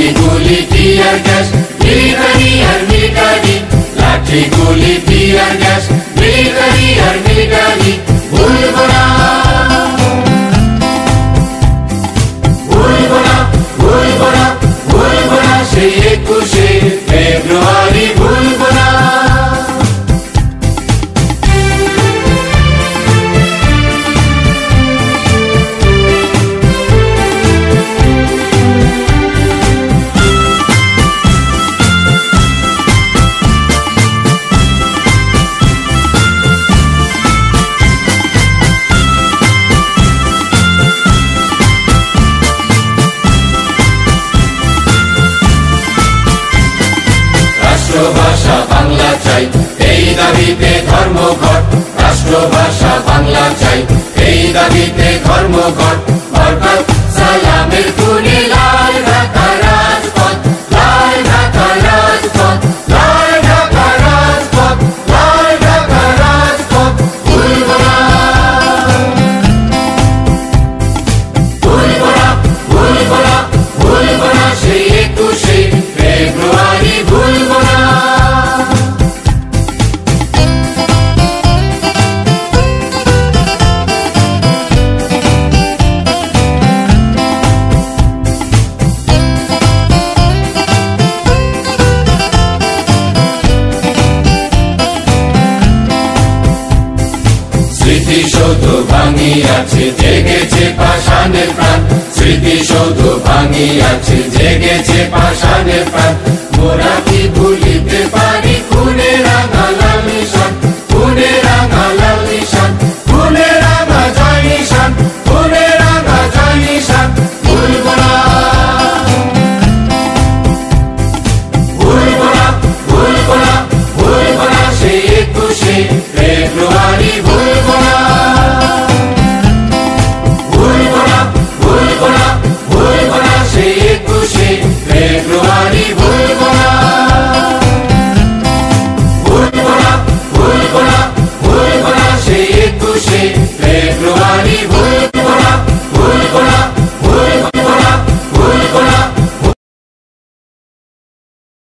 Lathi goli tear gas, Nilkari har Nilkari. Lathi goli tear gas, Nilkari har Nilkari. Bhul bada. ভাষা বাংলা চাই। এই দাবিতে ধর্মঘট শুধু ভাঙিয়াছে জেগেছে পাষাণের প্রাণ। স্মৃতি শুধু ভাঙিয়াছে জেগেছে পাষাণের প্রাণ। মোরা